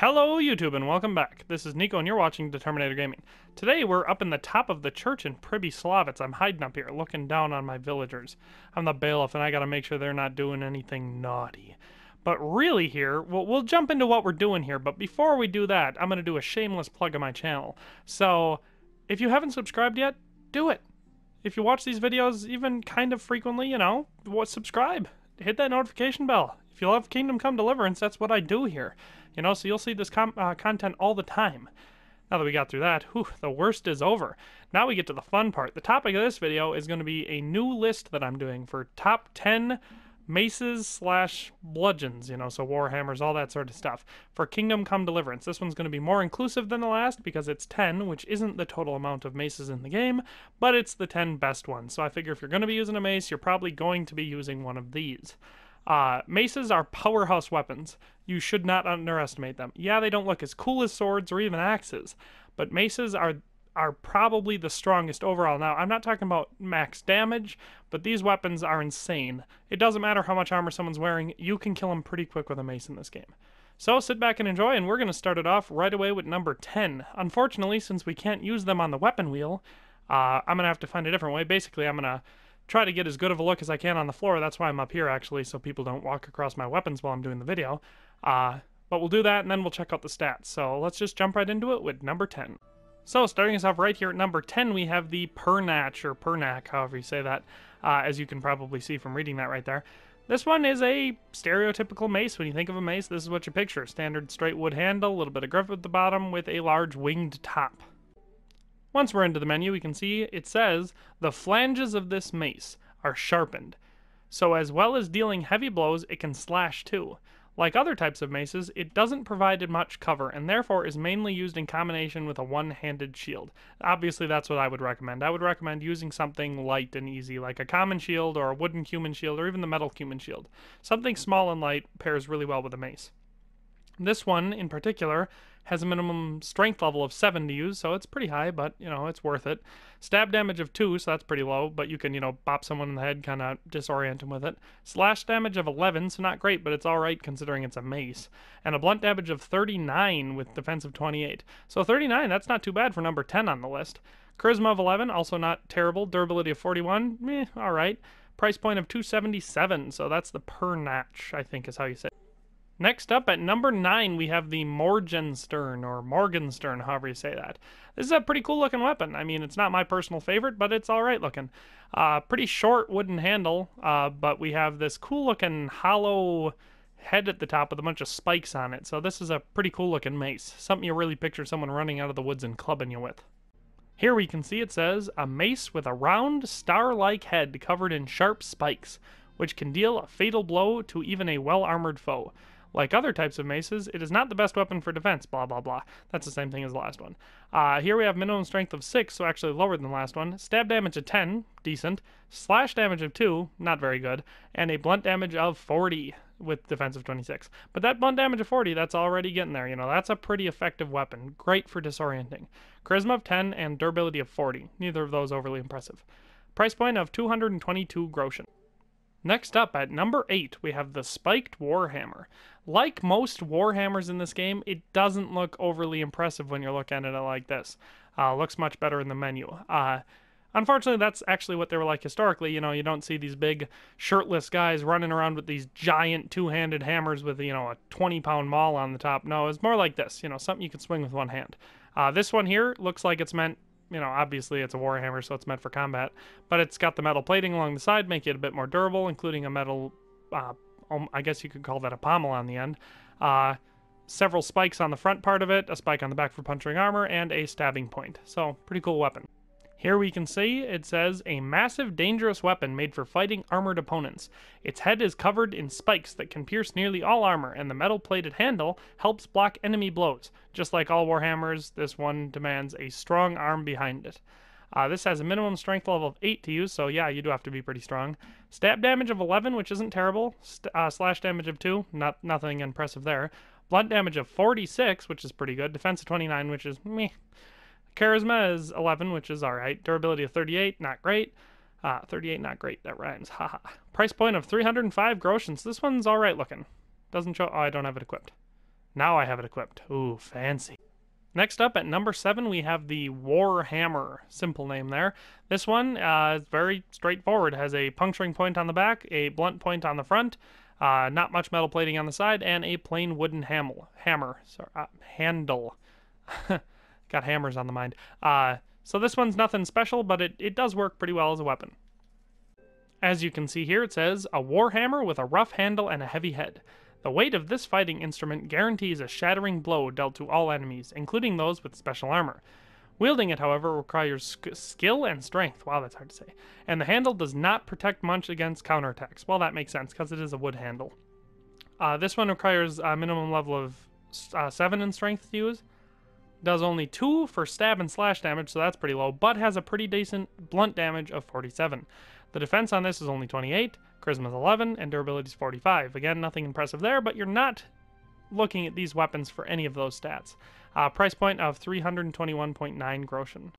Hello YouTube and welcome back. This is Nico and you're watching Determinator Gaming. Today we're up in the top of the church in Pribyslavitz. I'm hiding up here looking down on my villagers. I'm the bailiff and I gotta make sure they're not doing anything naughty. But really here, we'll, we'll jump into what we're doing here, but before we do that, I'm gonna do a shameless plug of my channel. So, if you haven't subscribed yet, do it. If you watch these videos even kind of frequently, you know, what subscribe. Hit that notification bell. If you love Kingdom Come Deliverance, that's what I do here. You know, so you'll see this uh, content all the time. Now that we got through that, whew, the worst is over. Now we get to the fun part. The topic of this video is going to be a new list that I'm doing for top 10 maces slash bludgeons, you know, so warhammers, all that sort of stuff, for Kingdom Come Deliverance. This one's going to be more inclusive than the last because it's 10, which isn't the total amount of maces in the game, but it's the 10 best ones. So I figure if you're going to be using a mace, you're probably going to be using one of these. Uh, maces are powerhouse weapons. You should not underestimate them. Yeah, they don't look as cool as swords or even axes, but maces are are probably the strongest overall. Now, I'm not talking about max damage, but these weapons are insane. It doesn't matter how much armor someone's wearing, you can kill them pretty quick with a mace in this game. So sit back and enjoy, and we're going to start it off right away with number 10. Unfortunately, since we can't use them on the weapon wheel, uh, I'm going to have to find a different way. Basically, I'm going to try to get as good of a look as I can on the floor. That's why I'm up here, actually, so people don't walk across my weapons while I'm doing the video. Uh, but we'll do that, and then we'll check out the stats. So let's just jump right into it with number 10. So starting us off right here at number 10, we have the Pernach, or Pernac, however you say that, uh, as you can probably see from reading that right there. This one is a stereotypical mace. When you think of a mace, this is what you picture. Standard straight wood handle, a little bit of grip at the bottom, with a large winged top. Once we're into the menu, we can see it says the flanges of this mace are sharpened. So as well as dealing heavy blows, it can slash too. Like other types of maces, it doesn't provide much cover and therefore is mainly used in combination with a one-handed shield. Obviously that's what I would recommend. I would recommend using something light and easy like a common shield or a wooden human shield or even the metal human shield. Something small and light pairs really well with a mace. This one in particular has a minimum strength level of 7 to use, so it's pretty high, but, you know, it's worth it. Stab damage of 2, so that's pretty low, but you can, you know, bop someone in the head, kind of disorient them with it. Slash damage of 11, so not great, but it's alright considering it's a mace. And a blunt damage of 39 with defense of 28. So 39, that's not too bad for number 10 on the list. Charisma of 11, also not terrible. Durability of 41, eh, alright. Price point of 277, so that's the Pernach, I think is how you say it. Next up at number 9 we have the Morgenstern, or Morgenstern, however you say that. This is a pretty cool looking weapon. I mean, it's not my personal favorite, but it's alright looking. Uh, pretty short wooden handle, uh, but we have this cool looking hollow head at the top with a bunch of spikes on it. So this is a pretty cool looking mace. Something you really picture someone running out of the woods and clubbing you with. Here we can see it says, a mace with a round, star-like head covered in sharp spikes, which can deal a fatal blow to even a well-armored foe. Like other types of maces, it is not the best weapon for defense, blah blah blah. That's the same thing as the last one. Uh, here we have minimum strength of 6, so actually lower than the last one. Stab damage of 10, decent. Slash damage of 2, not very good. And a blunt damage of 40 with defense of 26. But that blunt damage of 40, that's already getting there. You know, that's a pretty effective weapon. Great for disorienting. Charisma of 10 and durability of 40. Neither of those overly impressive. Price point of 222 groschen. Next up, at number 8, we have the Spiked Warhammer. Like most Warhammers in this game, it doesn't look overly impressive when you're looking at it like this. Uh, looks much better in the menu. Uh, unfortunately, that's actually what they were like historically. You know, you don't see these big shirtless guys running around with these giant two-handed hammers with, you know, a 20-pound maul on the top. No, it's more like this, you know, something you can swing with one hand. Uh, this one here looks like it's meant you know, obviously it's a Warhammer, so it's meant for combat, but it's got the metal plating along the side, making it a bit more durable, including a metal, uh, I guess you could call that a pommel on the end. Uh, several spikes on the front part of it, a spike on the back for puncturing armor, and a stabbing point. So, pretty cool weapon. Here we can see it says a massive dangerous weapon made for fighting armored opponents. Its head is covered in spikes that can pierce nearly all armor, and the metal plated handle helps block enemy blows. Just like all Warhammers, this one demands a strong arm behind it. Uh, this has a minimum strength level of 8 to use, so yeah, you do have to be pretty strong. Stab damage of 11, which isn't terrible. St uh, slash damage of 2, not nothing impressive there. Blunt damage of 46, which is pretty good. Defense of 29, which is meh. Charisma is 11, which is alright. Durability of 38, not great. Uh, 38, not great. That rhymes. Haha. Price point of 305 groschen. This one's alright looking. Doesn't show. Oh, I don't have it equipped. Now I have it equipped. Ooh, fancy. Next up at number seven, we have the Warhammer. Simple name there. This one uh, is very straightforward. Has a puncturing point on the back, a blunt point on the front, uh, not much metal plating on the side, and a plain wooden hammer. Hammer. Sorry, uh, handle. Got hammers on the mind. Uh, so this one's nothing special, but it, it does work pretty well as a weapon. As you can see here, it says, a war hammer with a rough handle and a heavy head. The weight of this fighting instrument guarantees a shattering blow dealt to all enemies, including those with special armor. Wielding it, however, requires sk skill and strength. Wow, that's hard to say. And the handle does not protect much against counterattacks. Well, that makes sense, because it is a wood handle. Uh, this one requires a minimum level of uh, 7 in strength to use. Does only 2 for stab and slash damage, so that's pretty low, but has a pretty decent blunt damage of 47. The defense on this is only 28, Charisma's 11, and durability's 45. Again, nothing impressive there, but you're not looking at these weapons for any of those stats. Uh, price point of 321.9 groschen.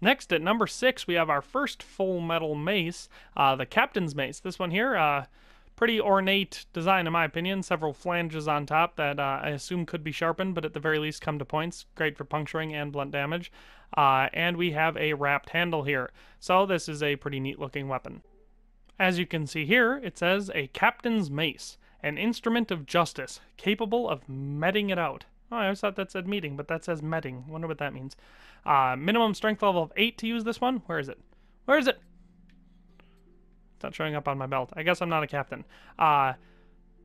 Next, at number 6, we have our first full metal mace, uh, the Captain's Mace. This one here, uh, pretty ornate design in my opinion. Several flanges on top that uh, I assume could be sharpened, but at the very least come to points. Great for puncturing and blunt damage. Uh, and we have a wrapped handle here. So this is a pretty neat looking weapon. As you can see here, it says a captain's mace, an instrument of justice, capable of meting it out. Oh, I always thought that said meeting, but that says meting. Wonder what that means. Uh, minimum strength level of 8 to use this one. Where is it? Where is it? Not showing up on my belt. I guess I'm not a captain. Uh,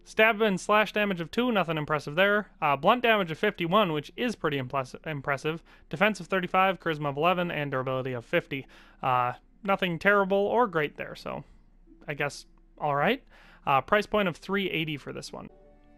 stab and slash damage of 2, nothing impressive there. Uh, blunt damage of 51, which is pretty impressive. Defense of 35, charisma of 11, and durability of 50. Uh, nothing terrible or great there, so I guess, all right. Uh, price point of 380 for this one.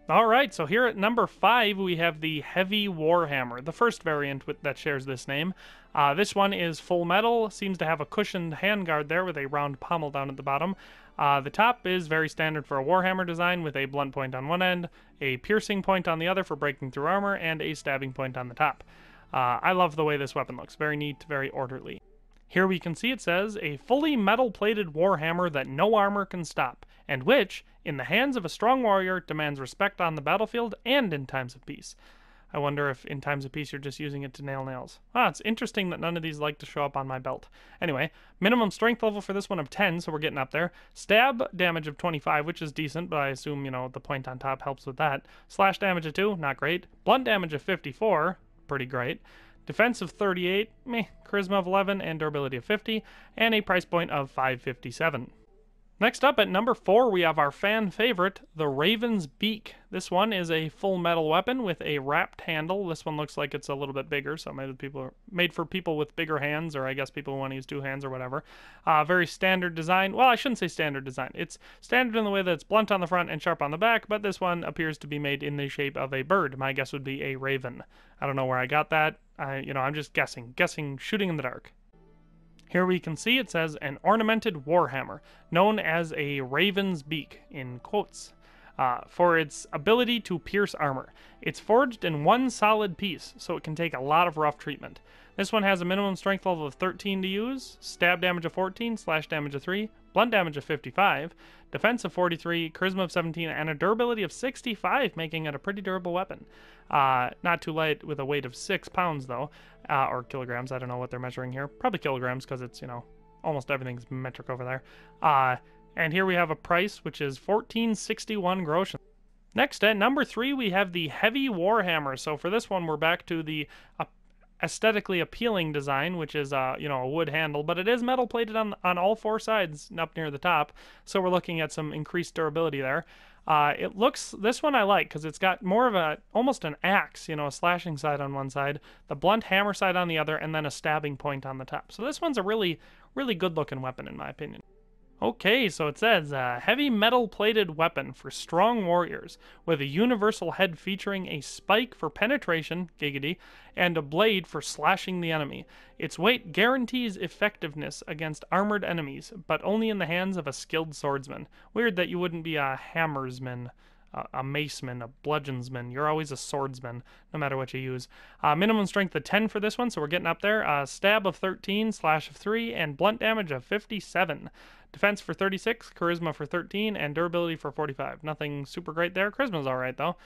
All right, so here at number five, we have the Heavy Warhammer, the first variant with, that shares this name. Uh, this one is full metal, seems to have a cushioned handguard there with a round pommel down at the bottom. Uh, the top is very standard for a Warhammer design with a blunt point on one end, a piercing point on the other for breaking through armor, and a stabbing point on the top. Uh, I love the way this weapon looks, very neat, very orderly. Here we can see it says, a fully metal-plated warhammer that no armor can stop, and which, in the hands of a strong warrior, demands respect on the battlefield and in times of peace. I wonder if in times of peace you're just using it to nail nails. Ah, it's interesting that none of these like to show up on my belt. Anyway, minimum strength level for this one of 10, so we're getting up there. Stab damage of 25, which is decent, but I assume, you know, the point on top helps with that. Slash damage of 2, not great. Blunt damage of 54, pretty great. Defense of 38, meh, charisma of 11, and durability of 50, and a price point of 557. Next up at number 4, we have our fan favorite, the Raven's Beak. This one is a full metal weapon with a wrapped handle. This one looks like it's a little bit bigger, so made, people, made for people with bigger hands, or I guess people who want to use two hands or whatever. Uh, very standard design. Well, I shouldn't say standard design. It's standard in the way that it's blunt on the front and sharp on the back, but this one appears to be made in the shape of a bird. My guess would be a raven. I don't know where I got that. I, you know, I'm just guessing, guessing, shooting in the dark. Here we can see it says an ornamented warhammer, known as a raven's beak, in quotes, uh, for its ability to pierce armor. It's forged in one solid piece, so it can take a lot of rough treatment. This one has a minimum strength level of 13 to use, stab damage of 14, slash damage of 3, blunt damage of 55, defense of 43, charisma of 17, and a durability of 65, making it a pretty durable weapon. Uh, not too light with a weight of 6 pounds, though, uh, or kilograms. I don't know what they're measuring here. Probably kilograms, because it's, you know, almost everything's metric over there. Uh, and here we have a price, which is 1461 groschen. Next, at number three, we have the Heavy Warhammer. So for this one, we're back to the aesthetically appealing design, which is uh, you know a wood handle, but it is metal plated on on all four sides up near the top. So we're looking at some increased durability there. Uh, it looks this one I like because it's got more of a almost an axe, you know, a slashing side on one side, the blunt hammer side on the other, and then a stabbing point on the top. So this one's a really really good looking weapon in my opinion. Okay, so it says a uh, heavy metal plated weapon for strong warriors with a universal head featuring a spike for penetration, giggity, and a blade for slashing the enemy. Its weight guarantees effectiveness against armored enemies, but only in the hands of a skilled swordsman. Weird that you wouldn't be a hammersman a, a maceman, a bludgeonsman. You're always a swordsman, no matter what you use. Uh, minimum strength of 10 for this one, so we're getting up there. Uh, stab of 13, slash of 3, and blunt damage of 57. Defense for 36, charisma for 13, and durability for 45. Nothing super great there. Charisma's alright, though.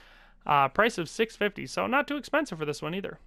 Uh, price of 650 so not too expensive for this one either.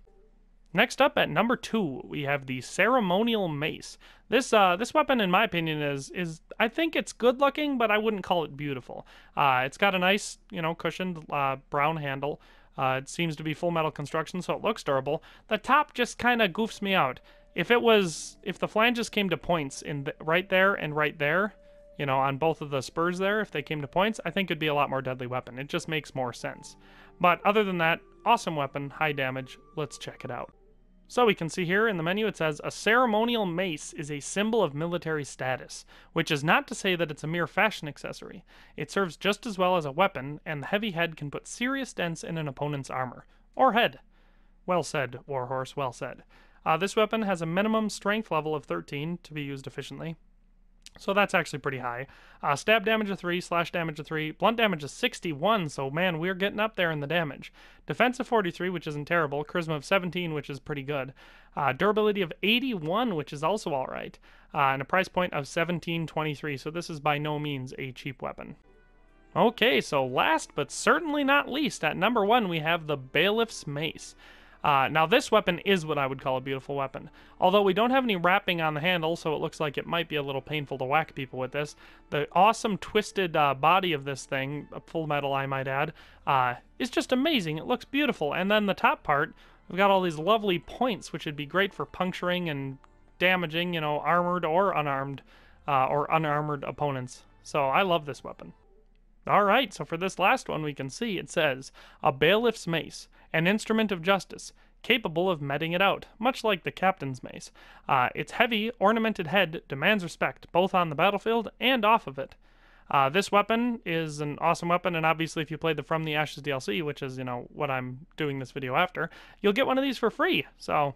Next up at number two, we have the ceremonial mace. This uh, this weapon, in my opinion, is is I think it's good looking, but I wouldn't call it beautiful. Uh, it's got a nice, you know, cushioned uh, brown handle. Uh, it seems to be full metal construction, so it looks durable. The top just kind of goofs me out. If it was, if the flanges came to points in right there and right there, you know, on both of the spurs there, if they came to points, I think it'd be a lot more deadly weapon. It just makes more sense. But other than that, awesome weapon, high damage. Let's check it out. So we can see here in the menu it says a ceremonial mace is a symbol of military status, which is not to say that it's a mere fashion accessory. It serves just as well as a weapon, and the heavy head can put serious dents in an opponent's armor. Or head. Well said, Warhorse, well said. Uh, this weapon has a minimum strength level of 13 to be used efficiently. So that's actually pretty high. Uh, stab damage of 3, slash damage of 3, blunt damage of 61, so man, we're getting up there in the damage. Defense of 43, which isn't terrible. Charisma of 17, which is pretty good. Uh, durability of 81, which is also alright. Uh, and a price point of 1723, so this is by no means a cheap weapon. Okay, so last but certainly not least, at number one we have the Bailiff's Mace. Uh, now this weapon is what I would call a beautiful weapon. Although we don't have any wrapping on the handle, so it looks like it might be a little painful to whack people with this. The awesome twisted uh, body of this thing, full metal I might add, uh, is just amazing. It looks beautiful. And then the top part, we've got all these lovely points, which would be great for puncturing and damaging, you know, armored or unarmed, uh, or unarmored opponents. So I love this weapon. All right, so for this last one, we can see it says a bailiff's mace, an instrument of justice, capable of meting it out, much like the captain's mace. Uh, its heavy, ornamented head demands respect, both on the battlefield and off of it. Uh, this weapon is an awesome weapon, and obviously, if you played the From the Ashes DLC, which is, you know, what I'm doing this video after, you'll get one of these for free. So,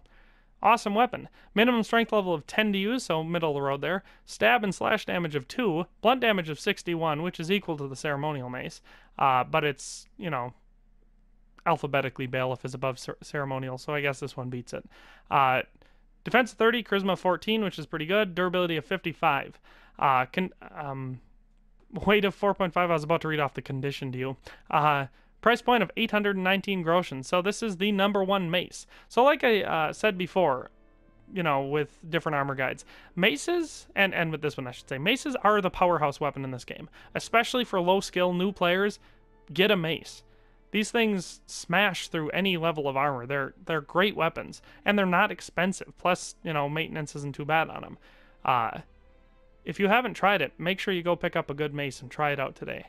Awesome weapon. Minimum strength level of 10 to use, so middle of the road there. Stab and slash damage of 2. Blunt damage of 61, which is equal to the ceremonial mace. Uh, but it's, you know, alphabetically bailiff is above cer ceremonial, so I guess this one beats it. Uh, defense 30, charisma 14, which is pretty good. Durability of 55. Uh, um, weight of 4.5. I was about to read off the condition to you. Uh, Price point of 819 groschen. So this is the number one mace. So like I uh, said before, you know, with different armor guides, maces, and, and with this one I should say, maces are the powerhouse weapon in this game. Especially for low skill new players, get a mace. These things smash through any level of armor. They're they're great weapons, and they're not expensive. Plus, you know, maintenance isn't too bad on them. Uh, if you haven't tried it, make sure you go pick up a good mace and try it out today.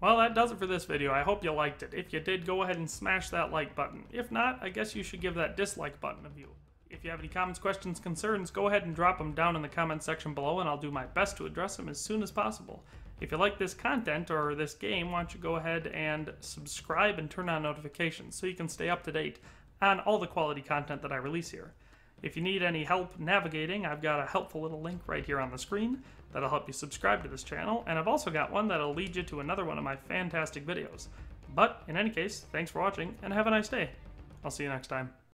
Well, that does it for this video. I hope you liked it. If you did, go ahead and smash that like button. If not, I guess you should give that dislike button a view. If you have any comments, questions, concerns, go ahead and drop them down in the comments section below and I'll do my best to address them as soon as possible. If you like this content or this game, why don't you go ahead and subscribe and turn on notifications so you can stay up to date on all the quality content that I release here. If you need any help navigating, I've got a helpful little link right here on the screen that'll help you subscribe to this channel, and I've also got one that'll lead you to another one of my fantastic videos. But, in any case, thanks for watching, and have a nice day. I'll see you next time.